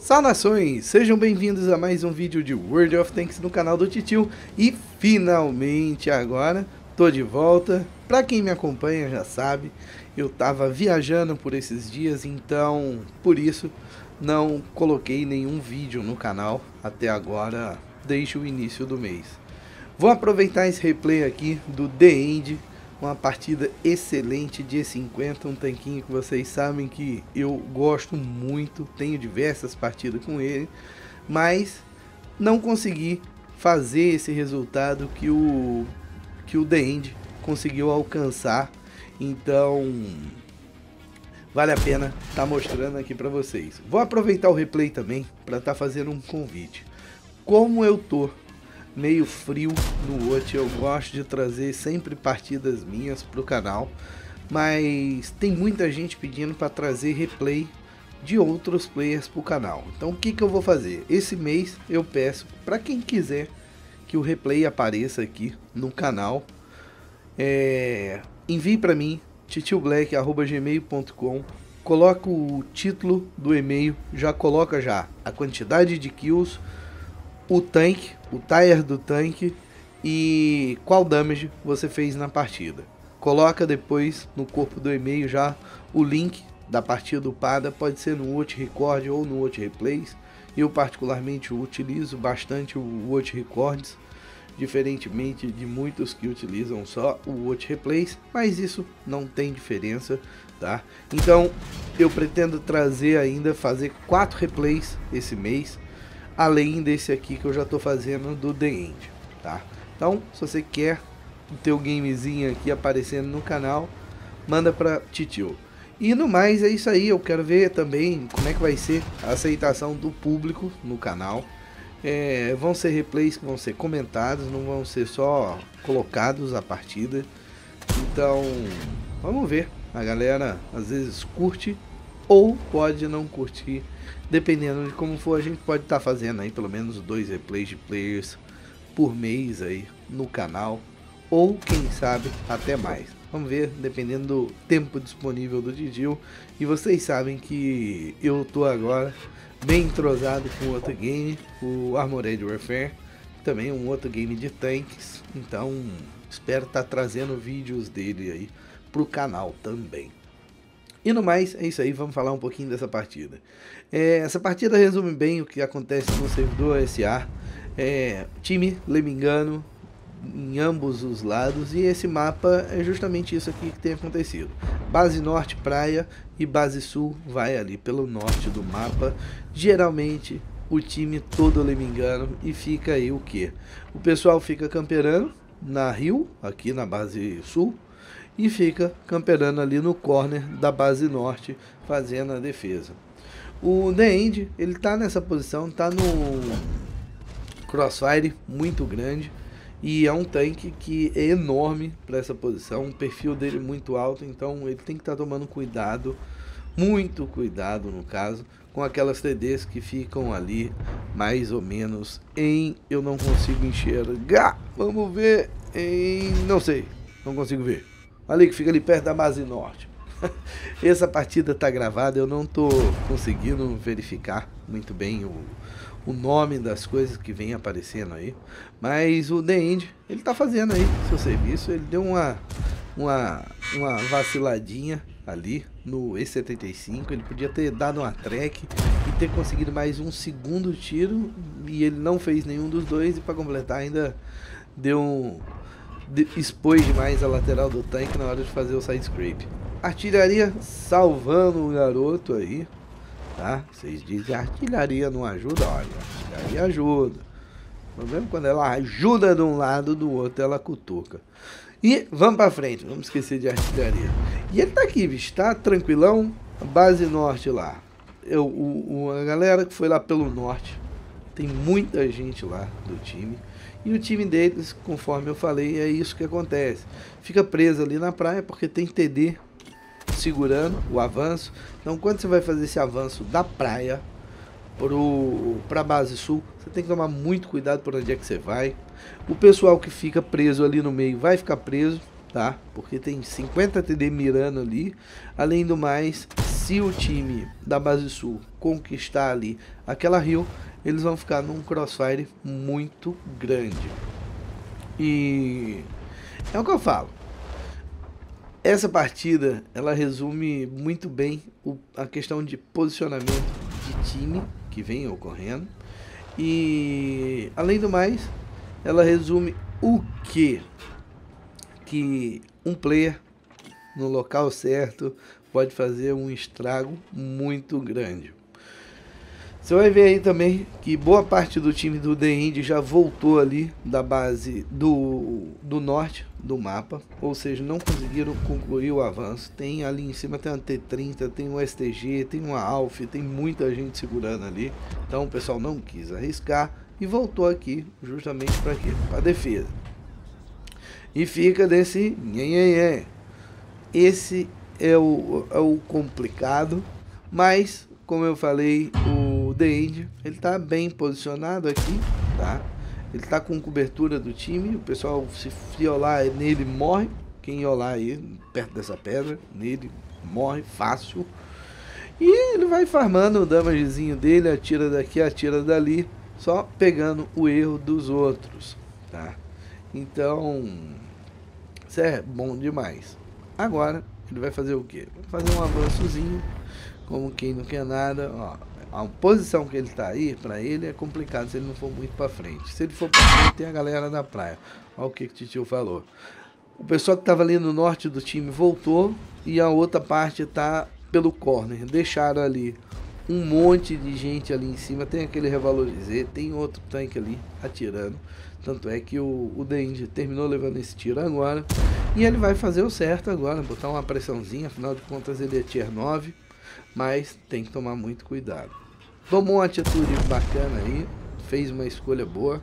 Saudações! Sejam bem-vindos a mais um vídeo de World of Tanks no canal do Titio E finalmente agora tô de volta Pra quem me acompanha já sabe Eu tava viajando por esses dias Então por isso não coloquei nenhum vídeo no canal Até agora desde o início do mês Vou aproveitar esse replay aqui do The End uma partida excelente de E50, um tanquinho que vocês sabem que eu gosto muito, tenho diversas partidas com ele, mas não consegui fazer esse resultado que o que o The End conseguiu alcançar. Então, vale a pena estar tá mostrando aqui para vocês. Vou aproveitar o replay também para estar tá fazendo um convite. Como eu tô meio frio no Watch. Eu gosto de trazer sempre partidas minhas para o canal, mas tem muita gente pedindo para trazer replay de outros players para o canal. Então o que, que eu vou fazer? Esse mês eu peço para quem quiser que o replay apareça aqui no canal, é, envie para mim titioblack.gmail.com coloca o título do e-mail, já coloca já a quantidade de kills, o tanque, o tire do tanque e qual damage você fez na partida. Coloca depois no corpo do e-mail já o link da partida upada, pode ser no Watch Record ou no Watch Replays. Eu particularmente utilizo bastante o Watch Records, diferentemente de muitos que utilizam só o Watch Replays, mas isso não tem diferença, tá? Então eu pretendo trazer ainda, fazer quatro replays esse mês, além desse aqui que eu já estou fazendo do The End, tá? Então, se você quer o teu gamezinho aqui aparecendo no canal, manda para Titio. E no mais é isso aí, eu quero ver também como é que vai ser a aceitação do público no canal. É, vão ser replays que vão ser comentados, não vão ser só colocados a partida. Então, vamos ver. A galera às vezes curte ou pode não curtir, dependendo de como for, a gente pode estar tá fazendo aí pelo menos dois replays de players por mês aí no canal, ou quem sabe até mais. Vamos ver, dependendo do tempo disponível do Didil. E vocês sabem que eu tô agora bem entrosado com outro game, o Armored Warfare, também um outro game de tanques. Então, espero estar tá trazendo vídeos dele aí pro canal também. E no mais, é isso aí, vamos falar um pouquinho dessa partida. É, essa partida resume bem o que acontece no servidor SA. É, time lemingano em ambos os lados e esse mapa é justamente isso aqui que tem acontecido. Base norte praia e base sul vai ali pelo norte do mapa. Geralmente o time todo lemingano e fica aí o que? O pessoal fica camperando na rio, aqui na base sul e fica camperando ali no corner da base norte, fazendo a defesa. O The End, ele tá nessa posição, tá no crossfire muito grande e é um tanque que é enorme para essa posição, o perfil dele é muito alto, então ele tem que estar tá tomando cuidado, muito cuidado no caso, com aquelas TDs que ficam ali mais ou menos em eu não consigo enxergar. Vamos ver em não sei, não consigo ver ali que fica ali perto da base norte. Essa partida está gravada, eu não estou conseguindo verificar muito bem o, o nome das coisas que vem aparecendo aí. Mas o The End, ele está fazendo aí seu serviço, ele deu uma, uma, uma vaciladinha ali no E75, ele podia ter dado uma track e ter conseguido mais um segundo tiro e ele não fez nenhum dos dois e para completar ainda deu um expôs demais a lateral do tanque na hora de fazer o side scrape. Artilharia salvando o garoto aí, tá? Vocês dizem artilharia não ajuda? Olha, artilharia ajuda. O problema é quando ela ajuda de um lado, do outro ela cutuca. E vamos pra frente, vamos esquecer de artilharia. E ele tá aqui, bicho, tá tranquilão, base norte lá. Eu, o, o, a galera que foi lá pelo norte, tem muita gente lá do time. E o time deles, conforme eu falei, é isso que acontece. Fica preso ali na praia porque tem TD segurando o avanço. Então quando você vai fazer esse avanço da praia para a base sul, você tem que tomar muito cuidado por onde é que você vai. O pessoal que fica preso ali no meio vai ficar preso, tá? Porque tem 50 TD mirando ali. Além do mais, se o time da base sul conquistar ali aquela rio, eles vão ficar num crossfire muito grande. E é o que eu falo. Essa partida, ela resume muito bem o, a questão de posicionamento de time que vem ocorrendo. E, além do mais, ela resume o que? Que um player no local certo pode fazer um estrago muito grande. Você vai ver aí também que boa parte do time do The Indy já voltou ali da base do, do norte do mapa, ou seja, não conseguiram concluir o avanço. Tem ali em cima tem uma T30, tem um STG, tem uma Alf, tem muita gente segurando ali. Então o pessoal não quis arriscar e voltou aqui justamente para quê? Para defesa. E fica desse. Esse é o, é o complicado, mas como eu falei, End, ele tá bem posicionado aqui, tá? Ele tá com cobertura do time, o pessoal se friolar nele morre, quem olhar aí perto dessa pedra, nele morre fácil. E ele vai farmando o damagezinho dele, atira daqui, atira dali, só pegando o erro dos outros, tá? Então, isso é bom demais. Agora, ele vai fazer o quê? Vai fazer um avançozinho como quem não quer nada, ó, a posição que ele está aí, para ele é complicado se ele não for muito para frente. Se ele for para frente, tem a galera da praia. Olha o que, que o tio falou. O pessoal que estava ali no norte do time voltou e a outra parte está pelo corner. Deixaram ali um monte de gente ali em cima. Tem aquele revalorizê, tem outro tanque ali atirando. Tanto é que o, o Indy terminou levando esse tiro agora. E ele vai fazer o certo agora, botar uma pressãozinha. Afinal de contas, ele é tier 9 mas tem que tomar muito cuidado. Tomou uma atitude bacana aí, fez uma escolha boa,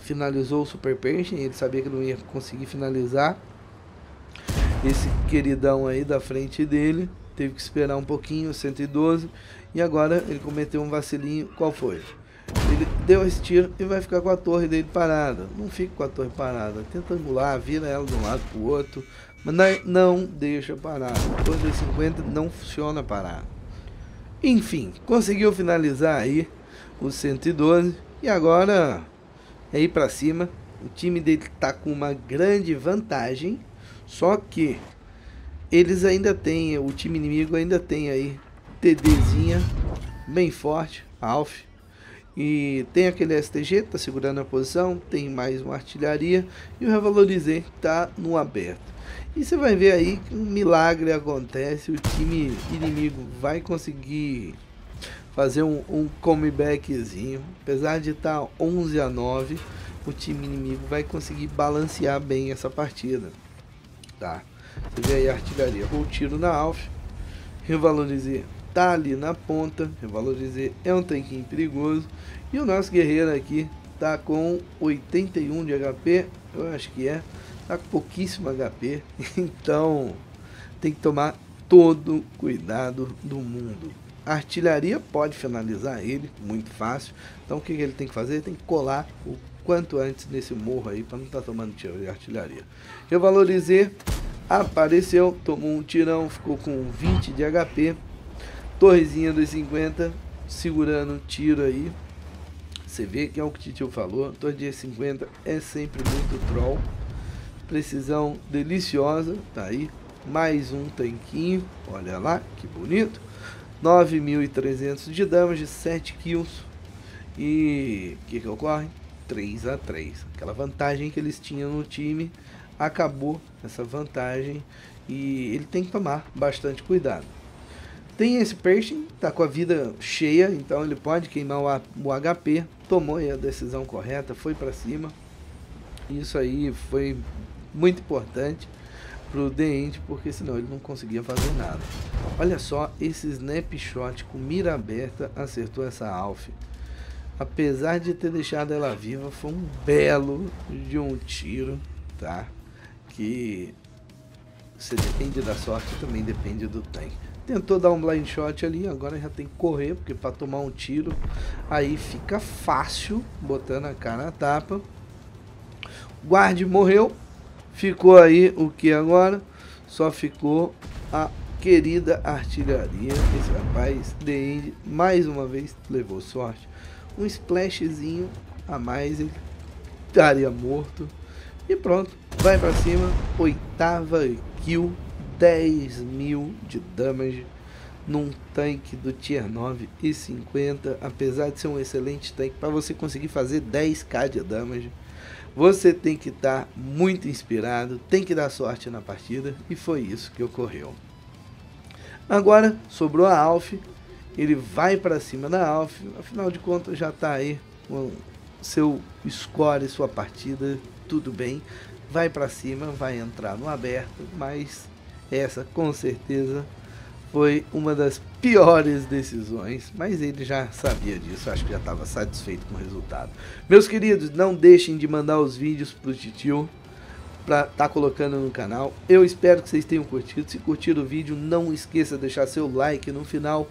finalizou o Super Pershing, ele sabia que não ia conseguir finalizar. Esse queridão aí da frente dele, teve que esperar um pouquinho, 112, e agora ele cometeu um vacilinho, qual foi? Ele deu esse tiro e vai ficar com a torre dele parada. Não fica com a torre parada, tenta angular, vira ela de um lado para o outro, mas não deixa parar. Depois dos 50 não funciona parar. Enfim, conseguiu finalizar aí o 112 e agora é ir para cima. O time dele tá com uma grande vantagem, só que eles ainda têm, o time inimigo ainda tem aí TDzinha bem forte, Alf. E tem aquele STG, tá segurando a posição, tem mais uma artilharia e o Revalorizei tá no aberto. E você vai ver aí que um milagre acontece, o time inimigo vai conseguir fazer um, um comebackzinho, apesar de estar tá 11 a 9, o time inimigo vai conseguir balancear bem essa partida, tá? Você vê aí a artilharia, o tiro na Alf, revalorizei tá ali na ponta, revalorizei é um tanquinho perigoso, e o nosso guerreiro aqui tá com 81 de HP, eu acho que é, Tá com pouquíssimo HP, então tem que tomar todo cuidado do mundo. A artilharia pode finalizar ele, muito fácil. Então o que ele tem que fazer? Tem que colar o quanto antes nesse morro aí para não estar tá tomando tiro de artilharia. Eu valorizei, apareceu, tomou um tirão, ficou com 20 de HP. Torrezinha dos 50, segurando o tiro aí. Você vê que é o que o Titio falou, torre de 50 é sempre muito troll precisão deliciosa, tá aí, mais um tanquinho, olha lá, que bonito, 9.300 de damage, 7 kills, e o que que ocorre? 3 a 3 aquela vantagem que eles tinham no time, acabou essa vantagem, e ele tem que tomar bastante cuidado. Tem esse Pershing, tá com a vida cheia, então ele pode queimar o, HP, tomou a decisão correta, foi para cima, isso aí foi muito importante para o The porque senão ele não conseguia fazer nada. Olha só, esse snapshot com mira aberta acertou essa Alf. Apesar de ter deixado ela viva, foi um belo de um tiro, tá? Que você depende da sorte, também depende do tanque. Tentou dar um blind shot ali, agora já tem que correr, porque para tomar um tiro aí fica fácil, botando a cara na tapa. Guarde morreu, Ficou aí o que agora? Só ficou a querida artilharia. Esse rapaz, The End, mais uma vez levou sorte. Um splashzinho a mais, ele estaria morto. E pronto, vai pra cima. Oitava kill, 10 mil de damage num tanque do tier 9 e 50. Apesar de ser um excelente tanque, para você conseguir fazer 10k de damage, você tem que estar tá muito inspirado, tem que dar sorte na partida. E foi isso que ocorreu. Agora sobrou a Alf, ele vai para cima da Alf, afinal de contas já está aí com seu score, sua partida, tudo bem. Vai para cima, vai entrar no aberto, mas essa com certeza foi uma das piores decisões, mas ele já sabia disso, acho que já estava satisfeito com o resultado. Meus queridos, não deixem de mandar os vídeos para o titio para estar tá colocando no canal. Eu espero que vocês tenham curtido. Se curtiram o vídeo, não esqueça de deixar seu like no final.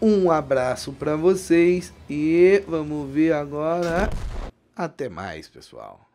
Um abraço para vocês e vamos ver agora. Até mais, pessoal.